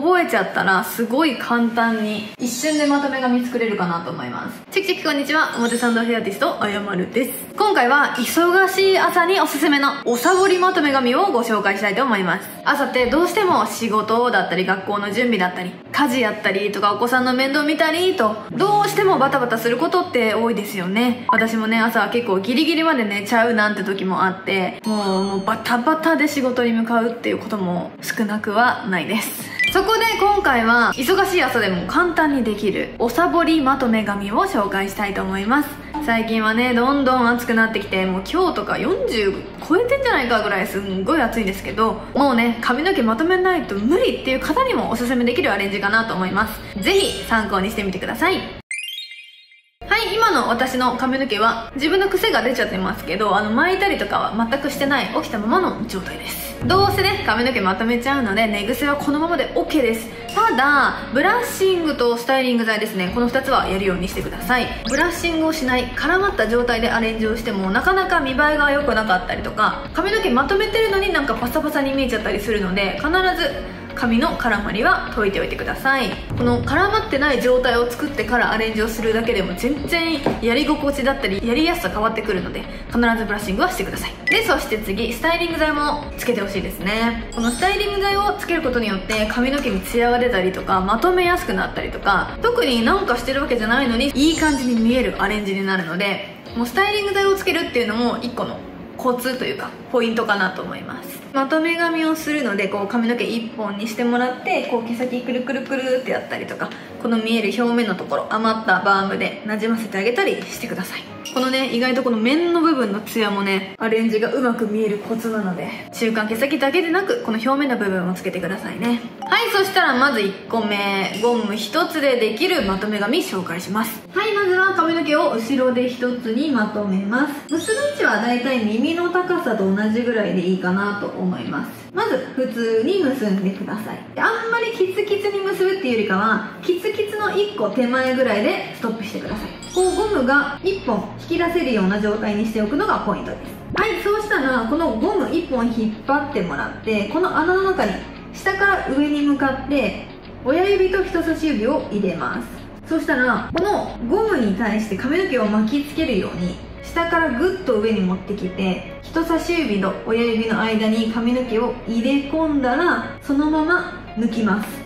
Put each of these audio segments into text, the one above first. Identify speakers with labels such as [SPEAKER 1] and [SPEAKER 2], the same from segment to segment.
[SPEAKER 1] 覚えちゃったらすごい簡単に一瞬でまとめ髪作れるかなと思います。チキチキこんにちは。表参道ヘアティストあやまるです。今回は忙しい朝におすすめのおさぼりまとめ髪をご紹介したいと思います。朝ってどうしても仕事だったり学校の準備だったり家事やったりとかお子さんの面倒見たりとどうしてもバタバタすることって多いですよね。私もね朝は結構ギリギリまで寝ちゃうなんて時もあってもうもうバタバタで仕事に向かうっていうことも少なくはないです。そこで今回は忙しい朝でも簡単にできるおさぼりまとめ髪を紹介したいと思います。最近はねどんどん暑くなってきてもう今日とか40超えてんじゃないかぐらいすんごい暑いんですけどもうね髪の毛まとめないと無理っていう方にもおすすめできるアレンジかなと思います。ぜひ参考にしてみてください。はい今の私の髪の毛は自分の癖が出ちゃってますけどあの巻いたりとかは全くしてない起きたままの状態です。どうせね髪の毛まとめちゃうので寝癖はこのままで OK です。ただブラッシングとスタイリング剤ですね。この2つはやるようにしてください。ブラッシングをしない絡まった状態でアレンジをしてもなかなか見栄えが良くなかったりとか髪の毛まとめてるのになんかパサパサに見えちゃったりするので必ず髪の絡まりは解いておいてください。この絡まってない状態を作ってからアレンジをするだけでも全然やり心地だったりやりやすさ変わってくるので必ずブラッシングはしてください。でそして次スタイリング剤もつけてほしいですね。このスタイリング剤をつけることによって髪の毛にツヤが出たりとかまとめやすくなったりとか特になんかしてるわけじゃないのにいい感じに見えるアレンジになるのでもうスタイリング剤をつけるっていうのも1個のコツというかポイントかなと思います。まとめ髪をするのでこう髪の毛1本にしてもらってこう毛先くるくるくるってやったりとかこの見える表面のところ余ったバームでなじませてあげたりしてください。このね意外とこの面の部分のツヤもねアレンジがうまく見えるコツなので中間毛先だけでなくこの表面の部分をつけてくださいね。はいそしたらまず1個目。ゴム1つでできるまとめ髪紹介します。はいまずは髪の毛を後ろで1つにまとめます。結ぶ位置はだいたい耳の高さと同じぐらいでいいかなと思います。まず普通に結んでください。あんまりキツキツに結ぶっていうよりかはキツキツの1個手前ぐらいでストップしてください。こうゴムが1本引き出せるような状態にしておくのがポイントです。はいそうしたらこのゴム1本引っ張ってもらってこの穴の中に下から上に向かって親指と人差し指を入れます。そうしたらこのゴムに対して髪の毛を巻きつけるように下からグッと上に持ってきて人差し指と親指の間に髪の毛を入れ込んだらそのまま抜きます。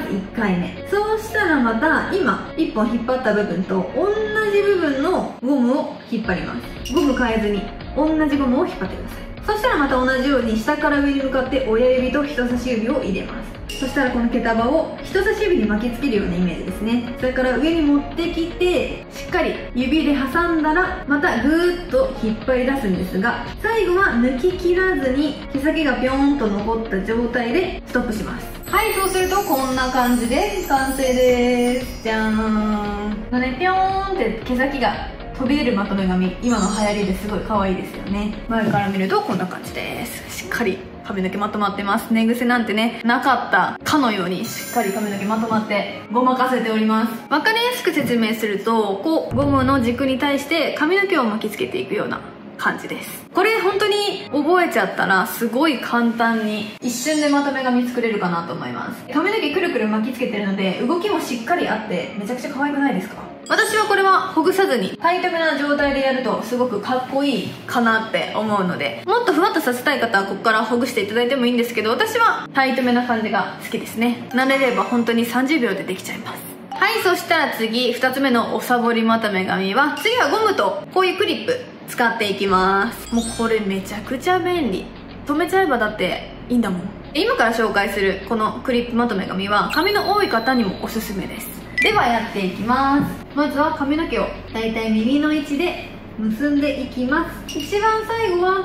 [SPEAKER 1] ず1回目。そうしたらまた今1本引っ張った部分と同じ部分のゴムを引っ張ります。ゴム変えずに同じゴムを引っ張ってください。そしたらまた同じように下から上に向かって親指と人差し指を入れます。そしたらこの毛束を人差し指に巻きつけるようなイメージですね。それから上に持ってきてしっかり指で挟んだらまたぐーっと引っ張り出すんですが最後は抜き切らずに毛先がピョーンと残った状態でストップします。はいそうするとこんな感じで完成です。じゃーん。のねピョーンって毛先が飛び出るまとめ髪。今の流行りですごい可愛いですよね。前から見るとこんな感じです。しっかり髪の毛まとまってます。寝癖なんてねなかったかのようにしっかり髪の毛まとまってごまかせております。分かりやすく説明するとこうゴムの軸に対して髪の毛を巻きつけていくような感じです。これ本当に覚えちゃったらすごい簡単に一瞬でまとめ髪作れるかなと思います。髪の毛くるくる巻きつけてるので動きもしっかりあってめちゃくちゃ可愛くないですか？私はこれはほぐさずに。タイトめな状態でやるとすごくかっこいいかなって思うのでもっとふわっとさせたい方はここからほぐしていただいてもいいんですけど私はタイトめな感じが好きですね。慣れれば本当に30秒でできちゃいますはいそしたら次2つ目のおさぼりまとめ髪は次はゴムとこういうクリップ使っていきます。もうこれめちゃくちゃ便利。止めちゃえばだっていいんだもん。今から紹介するこのクリップまとめ髪は髪の多い方にもおすすめです。ではやっていきます。まずは髪の毛をだいたい耳の位置で結んでいきます。一番最後は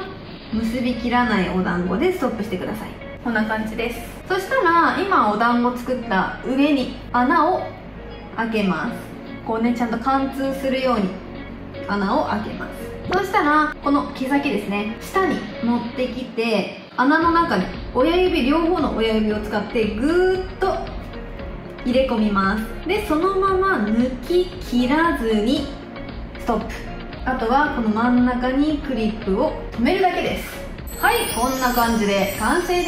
[SPEAKER 1] 結びきらないお団子でストップしてください。こんな感じです。そしたら今お団子作った上に穴を開けます。こうねちゃんと貫通するように穴を開けます。そしたらこの毛先ですね下に持ってきて穴の中に親指両方の親指を使ってぐーっと入れ込みます。でそのまま抜き切らずにストップ。あとはこの真ん中にクリップを止めるだけです。はいこんな感じで完成で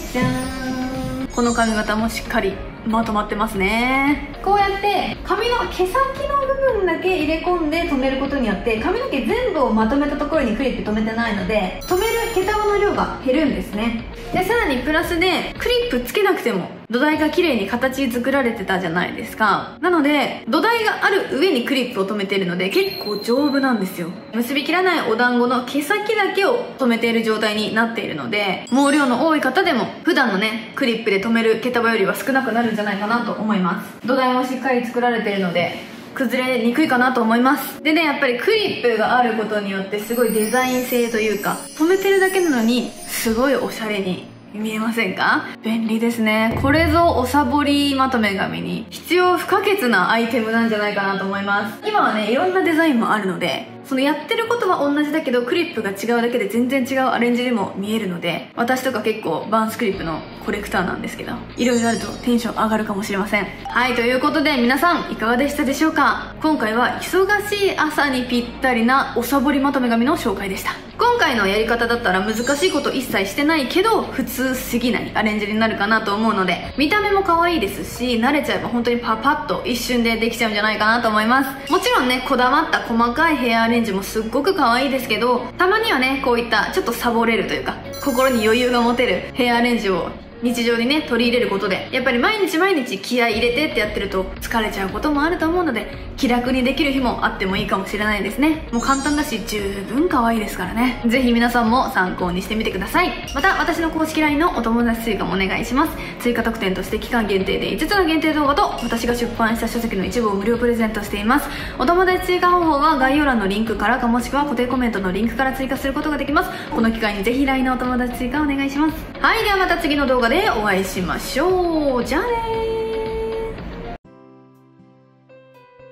[SPEAKER 1] す。じゃーん。この髪型もしっかりまとまってますね。こうやって髪の毛先の部分だけ入れ込んで留めることによって髪の毛全部をまとめたところにクリップ留めてないので留める毛束の量が減るんですね。でさらにプラスでクリップつけなくても土台が綺麗に形作られてたじゃないですか。なので土台がある上にクリップを留めているので結構丈夫なんですよ。結びきらないお団子の毛先だけを留めている状態になっているので毛量の多い方でも普段のねクリップで留める毛束よりは少なくなるんじゃないかなと思います。土台もしっかり作られているので崩れにくいかなと思います。でねやっぱりクリップがあることによってすごいデザイン性というか留めてるだけなのにすごいおしゃれに見えませんか？便利ですね。これぞおさぼりまとめ髪に必要不可欠なアイテムなんじゃないかなと思います。今はねいろんなデザインもあるのでそのやってることは同じだけどクリップが違うだけで全然違うアレンジにも見えるので私とか結構バーンスクリップのコレクターなんですけどいろいろあるとテンション上がるかもしれません。はいということで皆さんいかがでしたでしょうか？今回は忙しい朝にぴったりなおさぼりまとめ紙の紹介でした。今回のやり方だったら難しいこと一切してないけど普通すぎないアレンジになるかなと思うので見た目も可愛いですし慣れちゃえば本当にパパッと一瞬でできちゃうんじゃないかなと思います。もちろんねこだわった細かいヘアアレンジレンジもすっごく可愛いですけどたまにはねこういったちょっとサボれるというか心に余裕が持てるヘアアレンジを日常にね取り入れることでやっぱり毎日毎日気合入れてってやってると疲れちゃうこともあると思うので気楽にできる日もあってもいいかもしれないですね。もう簡単だし十分可愛いですからね。ぜひ皆さんも参考にしてみてください。また私の公式 LINE のお友達追加もお願いします。追加特典として期間限定で5つの限定動画と私が出版した書籍の一部を無料プレゼントしています。お友達追加方法は概要欄のリンクからかもしくは固定コメントのリンクから追加することができます。この機会にぜひ LINE のお友達追加お願いします。はいではまた次の動画でお会いしましょう。じゃあね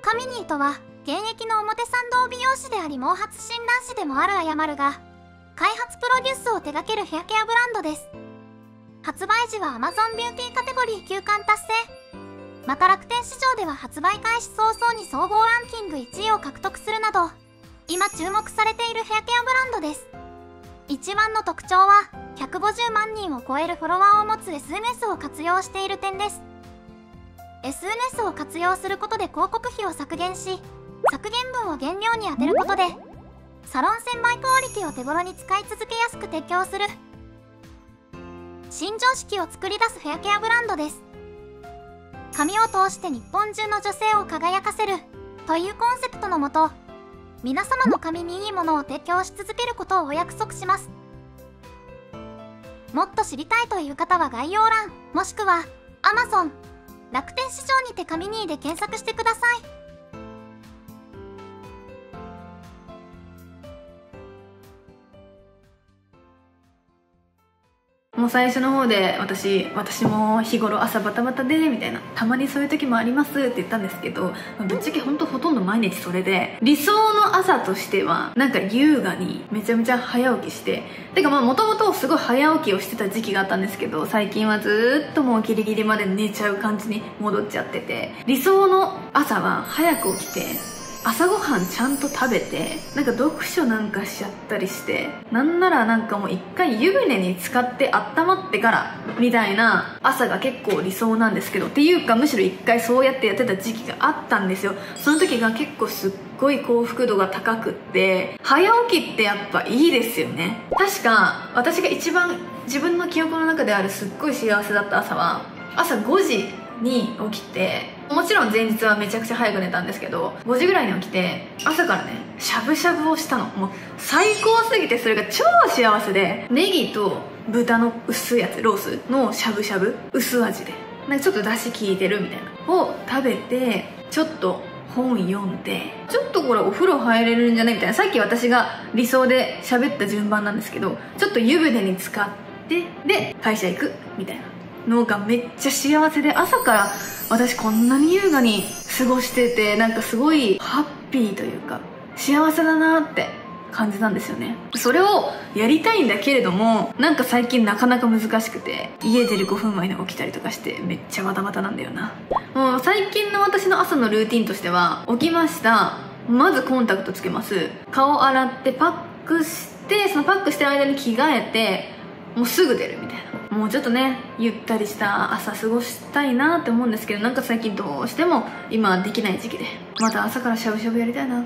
[SPEAKER 2] カミニーとは現役の表参道美容師であり毛髪診断士でもあるあやまるが開発プロデュースを手掛けるヘアケアブランドです。発売時は Amazon ビューティーカテゴリー9冠達成。また楽天市場では発売開始早々に総合ランキング1位を獲得するなど今注目されているヘアケアブランドです。一番の特徴は150万人を超えるフォロワーを持つ SNS を活用している点です。SNS を活用することで広告費を削減し削減分を原料に充てることでサロン専売クオリティを手頃に使い続けやすく提供する新常識を作り出すヘアケアブランドです。髪を通して日本中の女性を輝かせるというコンセプトのもと皆様の髪にいいものを提供し続けることをお約束します。もっと知りたいという方は概要欄もしくは Amazon 楽天市場にて紙にで検索してください。
[SPEAKER 1] もう最初の方で私私も日頃朝バタバタでみたいなたまにそういう時もありますって言ったんですけどぶっちゃけ本当ほとんど毎日それで理想の朝としてはなんか優雅にめちゃめちゃ早起きしててかまあもともとすごい早起きをしてた時期があったんですけど最近はずっともうギリギリまで寝ちゃう感じに戻っちゃってて理想の朝は早く起きて朝ごはんちゃんと食べてなんか読書なんかしちゃったりしてなんならなんかもう一回湯船に浸かって温まってからみたいな朝が結構理想なんですけどっていうかむしろ一回そうやってやってた時期があったんですよ。その時が結構すっごい幸福度が高くって早起きってやっぱいいですよね。確か私が一番自分の記憶の中であるすっごい幸せだった朝は朝5時に起きてもちろん前日はめちゃくちゃ早く寝たんですけど5時ぐらいに起きて朝からねしゃぶしゃぶをしたの。もう最高すぎてそれが超幸せでネギと豚の薄いやつロースのしゃぶしゃぶ。薄味で。なんかちょっと出汁効いてるみたいな。を食べてちょっと本読んでちょっとこれお風呂入れるんじゃないみたいな。さっき私が理想で喋った順番なんですけどちょっと湯船に浸かってで会社行くみたいな。のがめっちゃ幸せで朝から私こんなに優雅に過ごしててなんかすごいハッピーというか幸せだなって感じなんですよね。それをやりたいんだけれどもなんか最近なかなか難しくて家出る5分前に起きたりとかしてめっちゃバタバタなんだよな。もう最近の私の朝のルーティンとしては起きました。まずコンタクトつけます。顔洗ってパックしてそのパックしてる間に着替えてもうすぐ出るみたいな。もうちょっとねゆったりした朝過ごしたいなって思うんですけどなんか最近どうしても今できない時期でまた朝からしゃぶしゃぶやりたいな。